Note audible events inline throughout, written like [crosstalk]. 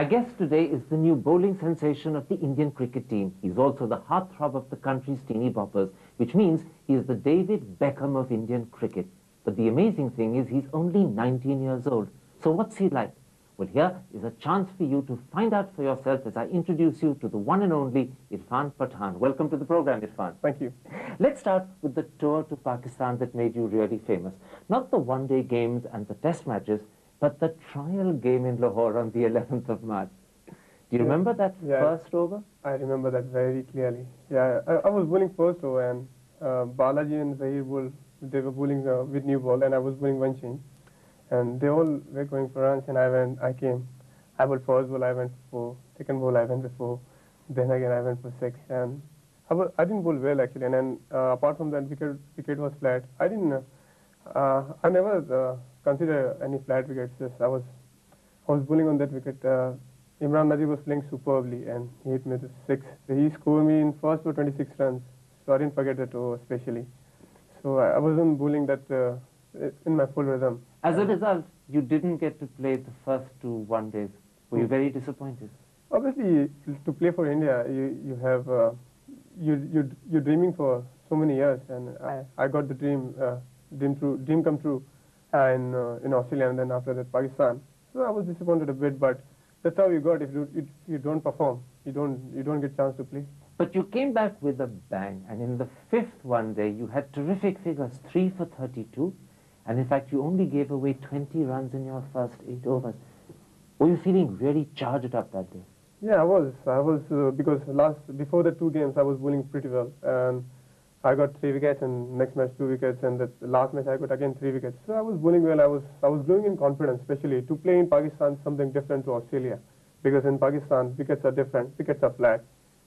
My guest today is the new bowling sensation of the Indian cricket team. He's also the heartthrob of the country's teeny boppers, which means he is the David Beckham of Indian cricket. But the amazing thing is he's only 19 years old. So what's he like? Well, here is a chance for you to find out for yourself as I introduce you to the one and only Irfan Pathan. Welcome to the program, Irfan. Thank you. Let's start with the tour to Pakistan that made you really famous. Not the one-day games and the test matches, but the trial game in Lahore on the [laughs] 11th of March. Do you Yeah. remember that Yeah. first over? I remember that very clearly. Yeah, I, I was bowling first over and uh, Balaji and Zahir bowl, they were bowling uh, with new ball and I was bowling one change. And they all were going for runs and I went, I came. I bowled first ball, I went for second ball, I went for Then again I went for six and I, wa- I didn't bowl well actually. And then uh, apart from that, wicket wicket was flat. I didn't. Uh, uh, I never considered any flat wickets. Just I was I was bowling on that wicket. Uh, Imran Nazir was playing superbly and he hit me with six. He scored me in first for 26 runs. So I didn't forget that over especially. So I, I wasn't bowling that uh, in my full rhythm. As a result, you didn't get to play the first two one days. Were you Hmm. very disappointed? Obviously, to play for India, you you have uh, you you you're dreaming for so many years, and I, I got the dream uh, dream true dream come true uh, in uh, in Australia, and then after that Pakistan. So I was disappointed a bit, but that's how you got. If you if you don't perform, you don't you don't get chance to play. But you came back with a bang, and in the fifth one day, you had terrific figures, three for 32, and in fact, you only gave away 20 runs in your first eight overs. Were you feeling really charged up that day? Yeah, I was. I was uh, because last before the two games I was bowling pretty well, and I got three wickets, and next match two wickets, and the last match I got again three wickets. So I was bowling well. I was I was growing in confidence, especially to play in Pakistan something different to Australia, because in Pakistan wickets are different. Wickets are flat.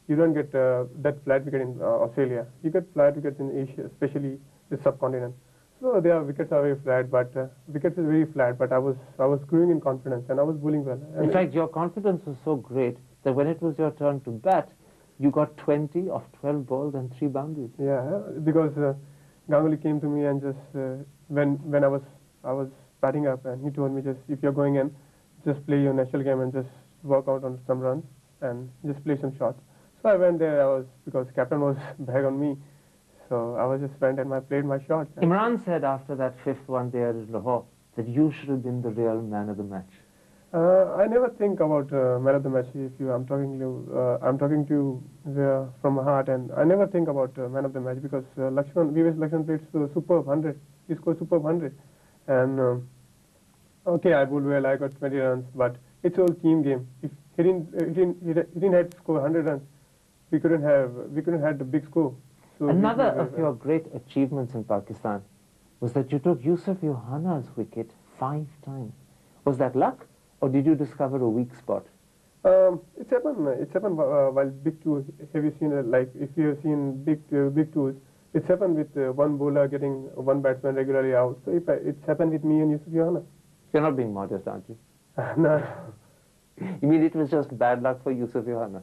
You don't get uh, that flat wicket in uh, Australia. You get flat wickets in Asia, especially the subcontinent. So their wickets are very flat, but uh, wickets is very flat. But I was I was growing in confidence, and I was bowling well. And In fact, your confidence was so great that when it was your turn to bat, you got 20 of 12 balls and three boundaries. Yeah, because uh, Ganguly came to me and just uh, when when I was I was batting up and he told me just if you're going in, just play your national game and just work out on some runs and just play some shots. So I went there. I was because captain was [laughs] back on me, so I was just went and I played my shots. Imran said after that fifth one there in Lahore that you should have been the real man of the match. Uh, I never think about uh, man of the match. If you, I'm talking to, you, uh, I'm talking to you uh, from my heart, and I never think about uh, man of the match because uh, Lakshman, VVS Lakshman played so superb hundred. He scored superb hundred, and um, okay, I bowled well. I got 20 runs, but it's all team game. If he didn't, uh, he didn't, he didn't have to score 100 runs, we couldn't have, we couldn't have the big score. So Another of well. your great achievements in Pakistan was that you took Yusuf Yohana's wicket five times. Was that luck, or did you discover a weak spot? Um, it's happened. It's happened uh, while big two. Have you seen uh, like if you have seen big uh, big tours? It's happened with uh, one bowler getting one batsman regularly out. So if I, it's happened with me and Yusuf Yohana. You're not being modest, aren't you? [laughs] no. You mean it was just bad luck for Yusuf Yohana?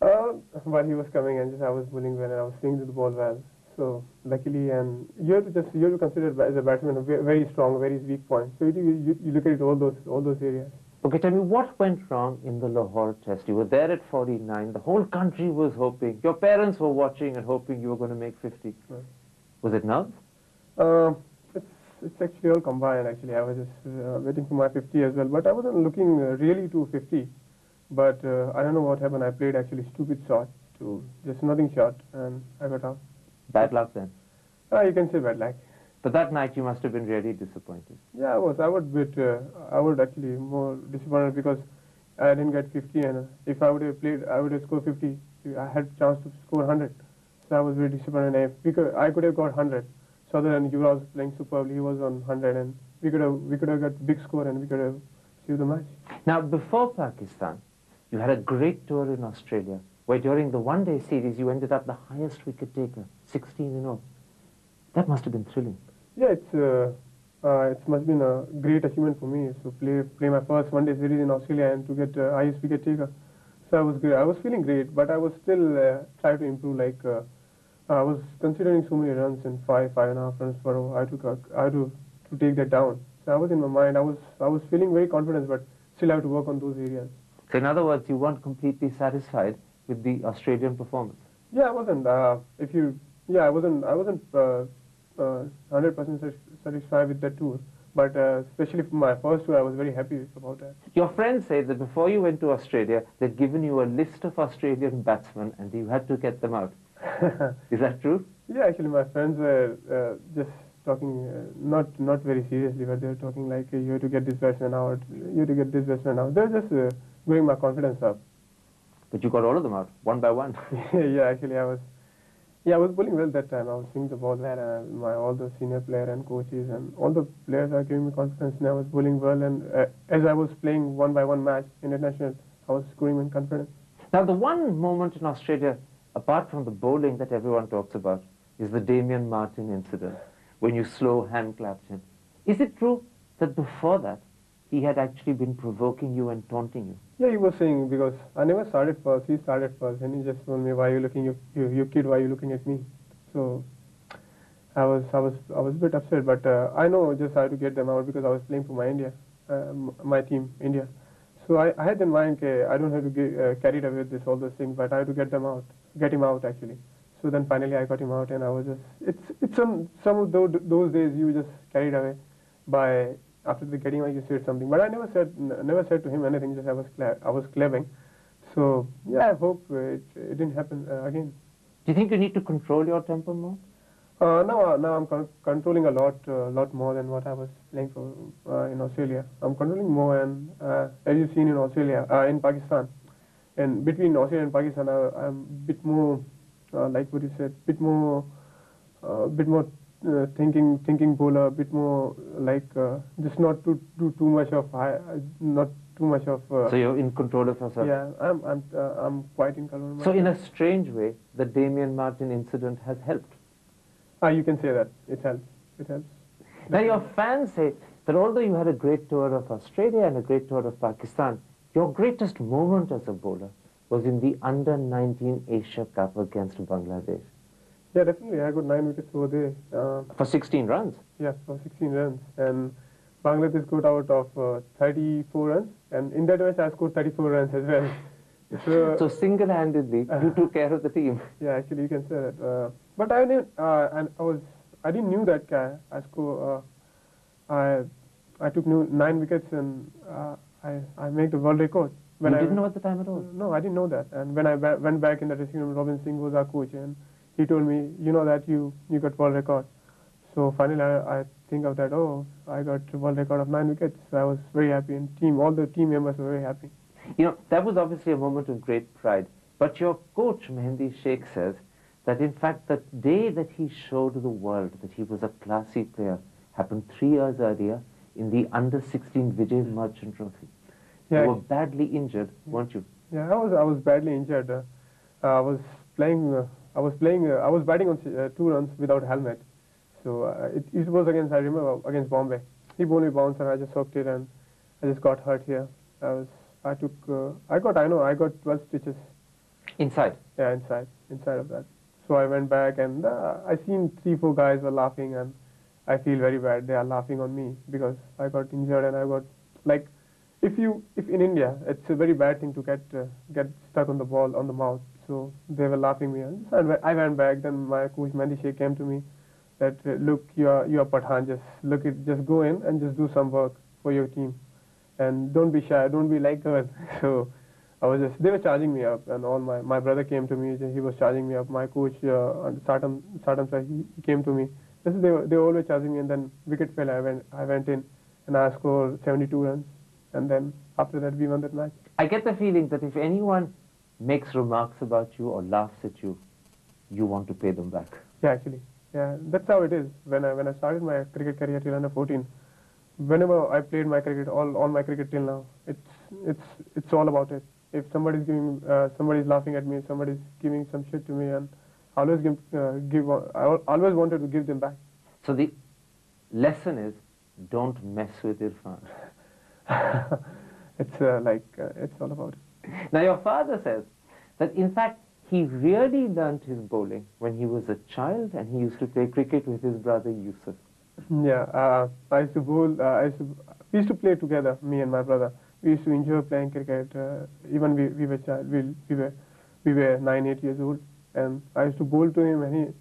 Uh, while he was coming and just I was bowling well and I was swinging to the ball well. So luckily, and you have to just you have to consider as a batsman a very strong, very weak point. So you, you, you look at it all those all those areas. Okay, tell me what went wrong in the Lahore test? You were there at 49. The whole country was hoping. Your parents were watching and hoping you were going to make 50. Right. Was it nerves? Um, it's it's actually all combined. Actually, I was just uh, waiting for my 50 as well, but I wasn't looking uh, really to 50. But uh, I don't know what happened. I played actually stupid shot to just nothing shot, and I got out. Bad luck then. Uh, you can say bad luck. But that night you must have been really disappointed. Yeah, I was. I would bit. Uh, I would actually more disappointed because I didn't get 50, and uh, if I would have played, I would have scored 50. I had chance to score 100. So I was very disappointed. And because I could have got 100. So other than Yuvraj was playing superbly, he was on 100, and we could have we could have got big score, and we could have saved the match. Now, before Pakistan, you had a great tour in Australia, where during the one-day series you ended up the highest wicket taker, 16 in all. That must have been thrilling. Yeah, it's uh, uh, it must have been a great achievement for me. So play play my first one day series in Australia and to get uh, highest wicket taker. So I was great. I was feeling great, but I was still uh, trying to improve. Like uh, I was considering so many runs in five, five and a half runs per over. I took uh, I had to to take that down. So I was in my mind. I was I was feeling very confident, but still I have to work on those areas. So in other words, you weren't completely satisfied with the Australian performance. Yeah, I wasn't. Uh, if you, yeah, I wasn't. I wasn't uh, uh, hundred percent satisfied with the tour. But uh, especially for my first tour, I was very happy about that. Your friends say that before you went to Australia, they'd given you a list of Australian batsmen and you had to get them out. [laughs] Is that true? Yeah, actually, my friends were uh, just talking, uh, not not very seriously, but they were talking like, you have to get this batsman out, you have to get this batsman out. They were just uh, growing my confidence up. But you got all of them out, one by one. [laughs] yeah, actually, I was. Yeah, I was bowling well that time. I was seeing the ball well, and my all the senior player and coaches and all the players are giving me confidence. And I was bowling well, and uh, as I was playing one by one match international, I was scoring in confidence. Now, the one moment in Australia, apart from the bowling that everyone talks about, is the Damien Martyn incident when you slow hand clapped him. Is it true that before that he had actually been provoking you and taunting you? Yeah, he was saying because I never started first. He started first, and he just told me, "Why are you looking? You, you, you kid, why are you looking at me?" So I was, I was, I was a bit upset, but uh, I know just how to get them out because I was playing for my India, uh, my team, India. So I, I had in mind, okay, I don't have to get uh, carried away with this all those things, but I have to get them out, get him out actually. So then finally I got him out, and I was just, it's, it's some, some of those, those days you just carried away by after the getting away you said something, but I never said, never said to him anything. Just I was, I was clapping. So yeah, I hope it, it didn't happen uh, again. Do you think you need to control your temper more? Uh, no, now I'm con controlling a lot, a uh, lot more than what I was playing for uh, in Australia. I'm controlling more, and uh, as you've seen in Australia, uh, in Pakistan, and between Australia and Pakistan, I, I'm a bit more, like what you said, bit more, bit more thinking, thinking bowler, a bit more like just not to do too much of high, not too much of. Uh, so you're in control of yourself. Yeah, I'm. I'm. Uh, I'm quite in control. so in a strange way, the Damien Martyn incident has helped. Ah, you can say that. It helps. It helps. Now your fans say that although you had a great tour of Australia and a great tour of Pakistan, your greatest moment as a bowler was in the Under-19 Asia Cup against Bangladesh. Yeah, definitely. I got nine wickets over there. Uh, for 16 runs? Yeah, for 16 runs. And Bangladesh got out of uh, 34 runs. And in that match, I scored 34 runs as well. [laughs] So, so single-handedly, uh, you took care of the team. [laughs] Yeah, actually, you can say that. Uh, but I didn't. Uh, and I was. I didn't knew that guy. I scored. Uh, I. I took new nine wickets and uh, I. I made the world record. When you I didn't know at the time at all. No, I didn't know that. And when I ba went back in the dressing room, Robin Singh was our coach, and he told me, you know that you you got world record. So finally, I, I think of that. Oh, I got world record of nine wickets. So I was very happy, and team, all the team members were very happy. You know, that was obviously a moment of great pride. But your coach, Mehendie Sheikh, says that in fact the day that he showed the world that he was a classy player happened three years earlier in the under-16 Vijay Merchant Trophy. Yeah. You were badly injured, weren't you? Yeah, I was. I was badly injured. Uh, I was playing. Uh, I was playing. Uh, I was batting on uh, two runs without helmet. So uh, it, it was against. I remember against Bombay. He bowled me bounce and I just soaked it and I just got hurt here. I was I took, uh, I got, I know, I got 12 stitches. Inside? Yeah, inside, inside of that. So I went back and uh, I seen three, four guys were laughing and I feel very bad. They are laughing on me because I got injured and I got, like, if you, if in India, it's a very bad thing to get, uh, get stuck on the ball, on the mouth. So they were laughing me and I went back. Then my coach Sheikh came to me that, uh, look, you are, you are Pathan, just look it, just go in and just do some work for your team and don't be shy, don't be like her. [laughs] So I was just, they were charging me up, and all my, my brother came to me, he was charging me up. My coach, uh, Satam sir, he, he came to me. This is, they, were, they were always charging me, and then wicket fell, I went, I went in, and I scored 72 runs, and then after that we won that match. I get the feeling that if anyone makes remarks about you or laughs at you, you want to pay them back. Yeah, actually. Yeah, that's how it is. When I, when I started my cricket career till under 14, whenever I played my cricket, all, all my cricket till now, it's, it's, it's all about it. If somebody's giving, uh, somebody's laughing at me, somebody's giving some shit to me, and I always give, uh, give, I always wanted to give them back. So the lesson is, don't mess with Irfan. [laughs] it's uh, like, uh, it's all about it. Now your father says that in fact he really learnt his bowling when he was a child and he used to play cricket with his brother Yusuf. Yeah, uh, I used to bowl. Uh, I used to, we used to play together, me and my brother. we used to enjoy playing cricket. Uh, even we, we were child, we, we were we were nine eight years old, and I used to bowl to him, and he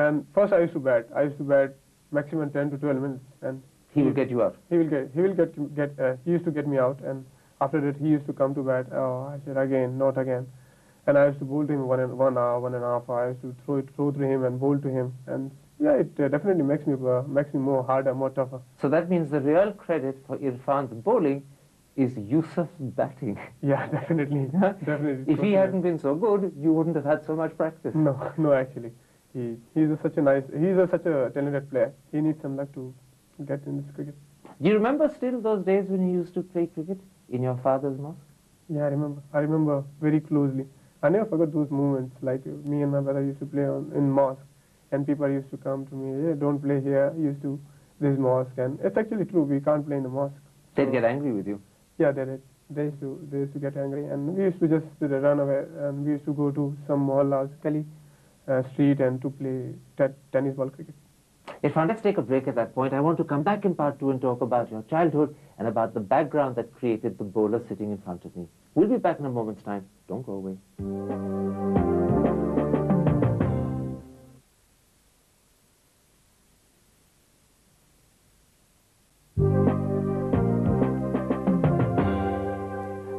and first I used to bat. I used to bat maximum 10 to 12 minutes, and He will get you out. he will get he will get get uh, he used to get me out, and after that he used to come to bat. Oh, I said again, not again, and I used to bowl to him one and one hour, one and a half hour. I used to throw it throw to him and bowl to him, and yeah, it uh, definitely makes me uh, makes me more harder, more tougher. So that means the real credit for Irfan's bowling is Yusuf's batting. [laughs] Yeah, definitely, [laughs] definitely. if he hadn't been so good, you wouldn't have had so much practice. No, [laughs] no, actually, he he's a, such a nice, he's a, such a talented player. He needs some luck to get in this cricket. Do you remember still those days when you used to play cricket in your father's mosque? Yeah, I remember. I remember very closely. I never forgot those moments. Like me and my brother used to play on, in mosque, and people used to come to me. Yeah, don't play here. Used to this mosque, and it's actually true. We can't play in the mosque. They'd So- get angry with you. Yeah, they did. They used to they used to get angry, and we used to just run away, and we used to go to some mohallas, Kali uh, street, and to play te- tennis ball cricket. Irfan, let's take a break at that point. I want to come back in part two and talk about your childhood and about the background that created the bowler sitting in front of me. We'll be back in a moment's time. Don't go away.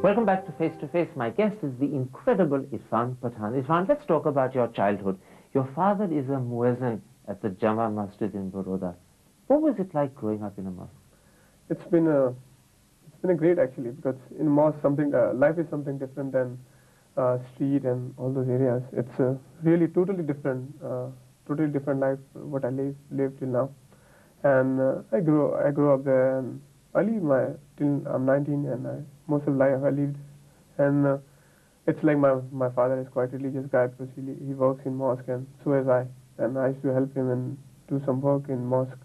Welcome back to Face to Face. My guest is the incredible Irfan Pathan. Irfan, let's talk about your childhood. Your father is a muezzin at the Jama Masjid in Baroda. What was it like growing up in a mosque? It's been a it's been a great actually because in mosque something uh, life is something different than uh, street and all those areas. It's a really totally different, uh, totally different life what I live live till now. And uh, I grew I grew up there and I live my till I'm 19 and I, most of life I lived and uh, it's like my my father is quite religious guy because he he works in mosque and so is I and I used to help him and do some work in mosque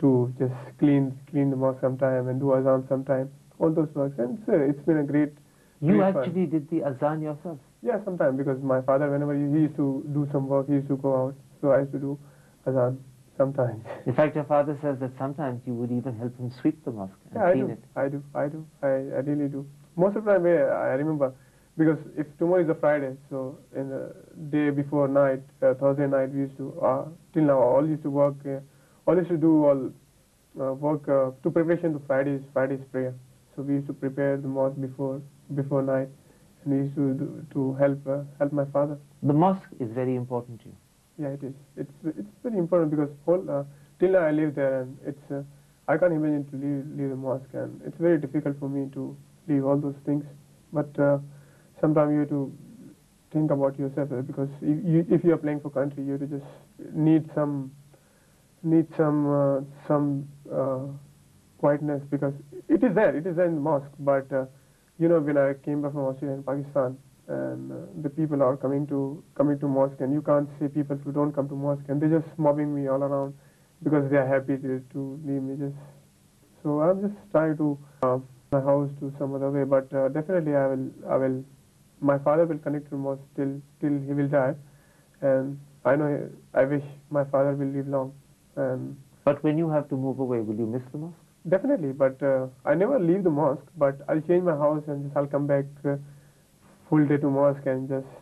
to just clean clean the mosque sometime and do azan sometime all those works and it's, uh, it's been a great You great fun. actually did the azan yourself. Yeah, sometime because my father, whenever he he used to do some work, he used to go out. So I used to do azan sometimes. [laughs] In fact, your father says that sometimes you would even help him sweep the mosque and Yeah, I clean do. it. I do. I do. I, I really do. Most of the time, I remember because if tomorrow is a Friday, so in the day before night, uh, Thursday night, we used to uh, till now all used to work. Uh, all used to do all uh, work uh, to preparation to Friday's Friday's prayer. So we used to prepare the mosque before before night, and we used to do, to help uh, help my father. The mosque is very important to you. Yeah, it is. It's it's very important because whole uh, till now I live there and it's uh, I can't imagine to leave leave the mosque and it's very difficult for me to leave all those things. But uh, sometimes you have to think about yourself uh, because if you, if you are playing for country, you have to just need some need some uh, some uh, quietness because it is there. It is there in the mosque, but uh, you know when I came back from Australia and Pakistan and uh, the people are coming to coming to mosque and you can't see people who don't come to mosque and they're just mobbing me all around because they are happy to, to leave me just so I'm just trying to uh, my house to some other way but uh, definitely I will I will my father will connect to mosque till till he will die and I know he- I wish my father will live long and But when you have to move away, will you miss the mosque? Definitely, but uh, I never leave the mosque. But I'll change my house and just I'll come back uh, full day to mosque and just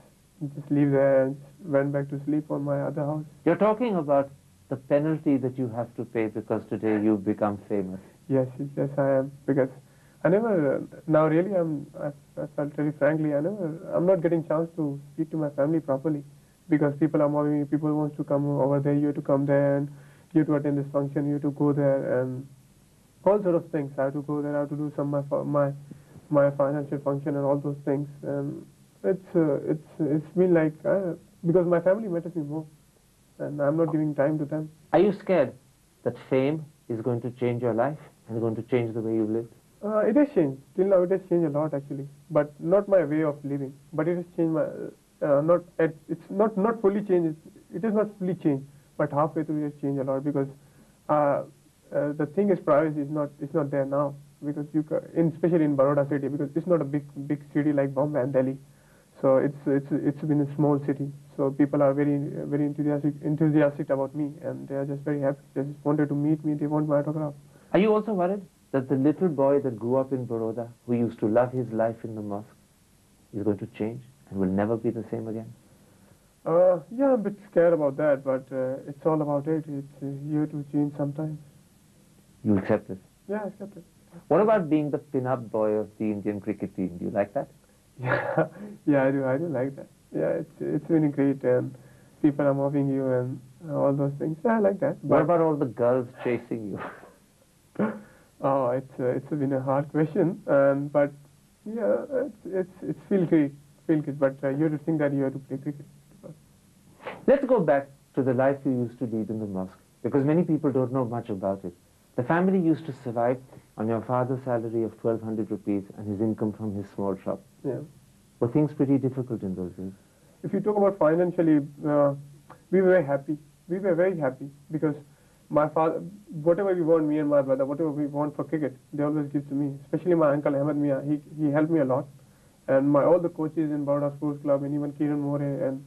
just leave there and went back to sleep on my other house. You're talking about the penalty that you have to pay because today you've become famous. Yes, yes, yes, I am because I never now really I'm I, I felt very frankly I never I'm not getting chance to speak to my family properly because people are mobbing me. People wants to come over there. You have to come there and you have to attend this function. You have to go there and all sort of things. I have to go there. I have to do some my my my financial function and all those things. And it's uh, it's it's been like uh, because my family matters me more, and I'm not giving time to them. Are you scared that fame is going to change your life and going to change the way you lived? Uh, it has changed. Till now, it has changed a lot actually, but not my way of living. But it has changed my uh, not at, it's not not fully changed. It's, not fully changed, but halfway through it has changed a lot because uh, uh, the thing is privacy is not it's not there now because you ca- in especially in Baroda city because it's not a big big city like Bombay and Delhi. So it's it's it's been a small city. So people are very very enthusiastic enthusiastic about me, and they are just very happy. They just wanted to meet me. They want my autograph. Are you also worried that the little boy that grew up in Baroda, who used to love his life in the mosque, is going to change and will never be the same again? Uh, yeah, I'm a bit scared about that, but uh, it's all about it. It's uh, here to change sometimes. You accept it? Yeah, I accept it. What about being the pin-up boy of the Indian cricket team? Do you like that? Yeah, [laughs] yeah, I do. I do like that. Yeah, it's it's really great, and people are mobbing you and all those things. Yeah, I like that. What But- about all the girls chasing you? [laughs] Oh, it's uh, it's been a hard question, um, but yeah, it's it's it's feel great, feel good. But uh, you have to think that you have to play cricket. Let's go back to the life you used to lead in the mosque, because many people don't know much about it. The family used to survive on your father's salary of 1200 rupees and his income from his small shop. Yeah. Were things pretty difficult in those days? If you talk about financially, uh, we were very happy. We were very happy because my father, whatever we want, me and my brother, whatever we want for cricket, they always give to me. Especially my uncle Ahmed Mia, he he helped me a lot, and my all the coaches in Baroda Sports Club and even Kiran More and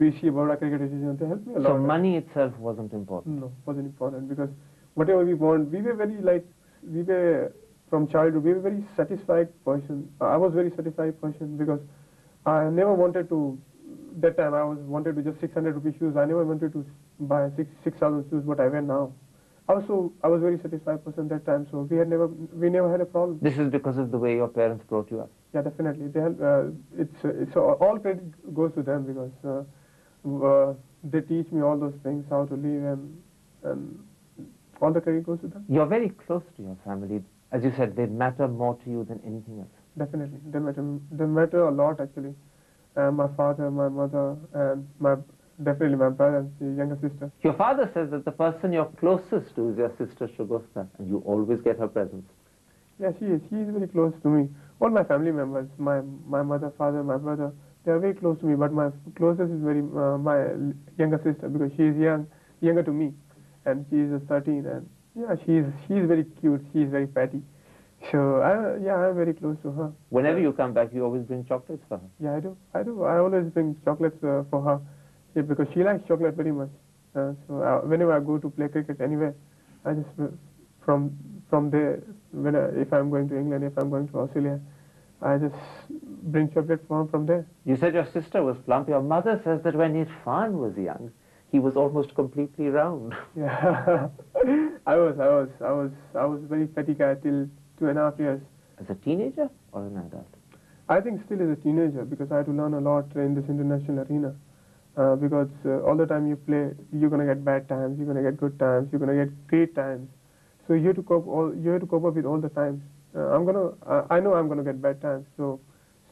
BC Baroda Cricket Association, they helped me a lot. So money itself wasn't important. No, wasn't important because whatever we want, we were very like we were from childhood. We were very satisfied person. I was very satisfied person because I never wanted to. That time I was wanted to just 600 rupee shoes. I never wanted to buy six 6,000 shoes. What I wear now. I was so I was very satisfied person that time. So we had never we never had a problem. This is because of the way your parents brought you up. Yeah, definitely. They help, uh, it's it's uh, all credit goes to them because uh, uh, they teach me all those things, how to live, and and all the credit goes to them. You're very close to your family. As you said, they matter more to you than anything else. Definitely, they matter. They matter a lot actually. Uh, my father, my mother, and my definitely my brother, and the younger sister. Your father says that the person you're closest to is your sister Shagusta, and you always get her presents. Yeah, she is. She is very close to me. All my family members, my my mother, father, my brother, they are very close to me. But my closest is very uh, my younger sister because she is young, younger to me, and she is uh, 13. And yeah, she is she is very cute. She is very fatty. So I, yeah, I'm very close to her. Whenever you come back, you always bring chocolates for her. Yeah, I do. I do. I always bring chocolates uh, for her yeah, because she likes chocolate very much. Uh, so uh, whenever I go to play cricket anywhere, I just uh, from from there when I, if I'm going to England, if I'm going to Australia, I just bring chocolate for her from there. You said your sister was plump. Your mother says that when his Irfan was young, he was almost completely round. Yeah, [laughs] I was, I was, I was, I was very fatty guy till two and a half years. As a teenager or an adult? I think still as a teenager because I had to learn a lot in this international arena. Uh, because uh, all the time you play, you're gonna get bad times, you're gonna get good times, you're gonna get great times. So you have to cope all, you have to cope up with all the times. Uh, I'm gonna, uh, I know I'm gonna get bad times. So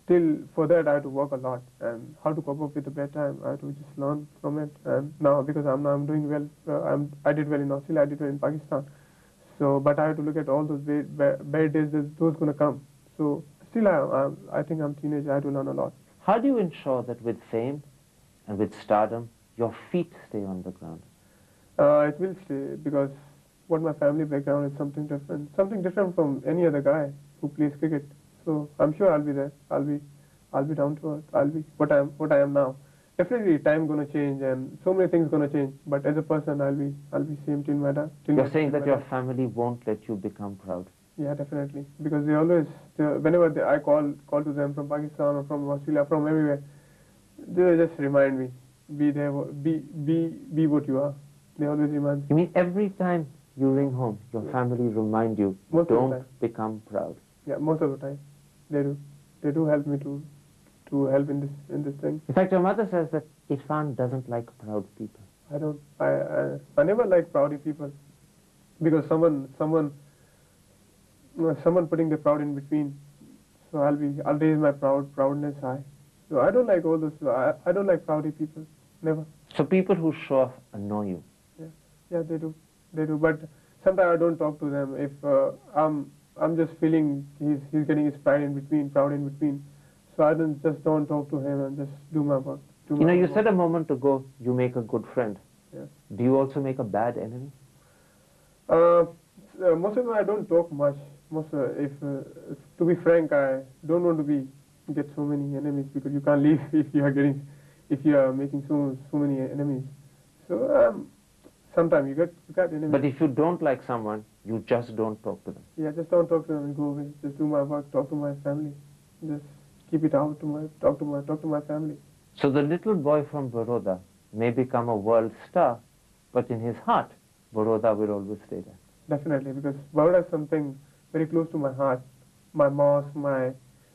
still for that I have to work a lot and how to cope up with the bad time. I have to just learn from it. And now because I'm now I'm doing well, uh, I'm I did well in Australia, I did well in Pakistan. So but I have to look at all those bad, bad, bad days. Those those gonna come. So still I, I'm, I think I'm teenager. I have to learn a lot. How do you ensure that with fame and with stardom, your feet stay on the ground? Uh, it will stay because what my family background is something different, something different from any other guy who plays cricket. So I'm sure I'll be there. I'll be, I'll be down to earth. I'll be what I am, what I am now. Definitely, time gonna change and so many things gonna change. But as a person, I'll be, I'll be same till my da- till You're my- saying that your family won't let you become proud. Yeah, definitely. Because they always, they, whenever they, I call call to them from Pakistan or from Australia, from everywhere, they just remind me, be there, be be be what you are. They always remind me. You mean every time you ring home, your family remind you, Most don't become proud. Yeah, most of the time, they do. They do help me to to help in this in this thing. In fact, your mother says that Irfan doesn't like proud people. I don't. I I, I never like proudy people because someone someone someone putting the proud in between. So I'll be I'll raise my proud proudness high. So I don't like all those. I I don't like proudy people. Never. So people who show off annoy you. Yeah, they do. They do. But sometimes I don't talk to them if uh, I'm I'm just feeling he's he's getting his pride in between, proud in between. So I don't just don't talk to him and just do my work. Do You my know, you work. said a moment ago you make a good friend. Do you also make a bad enemy? Uh, uh, most of the time I don't talk much. Most uh, if, uh, if to be frank, I don't want to be get so many enemies because you can't leave [laughs] if you are getting if you are making so so many enemies. So um, sometimes you get you got enemies. But if you don't like someone, you just don't talk to them. yeah, just don't talk to them and go away. Just do my work. Talk to my family. Just keep it out to my talk to my talk to my family. So the little boy from Baroda may become a world star, but in his heart, Baroda will always stay there. Definitely, because Baroda is something very close to my heart. My mosque, my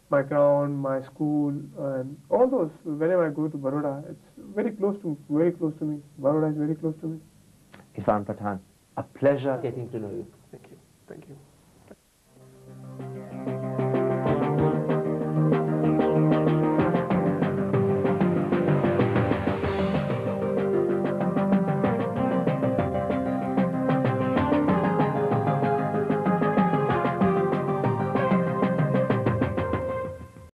my ground, my school, and all those. Whenever I go to Baroda, it's very close to very close to me. Baroda is very close to me. Irfan Pathan, a pleasure getting to know you. Thank you. Thank you.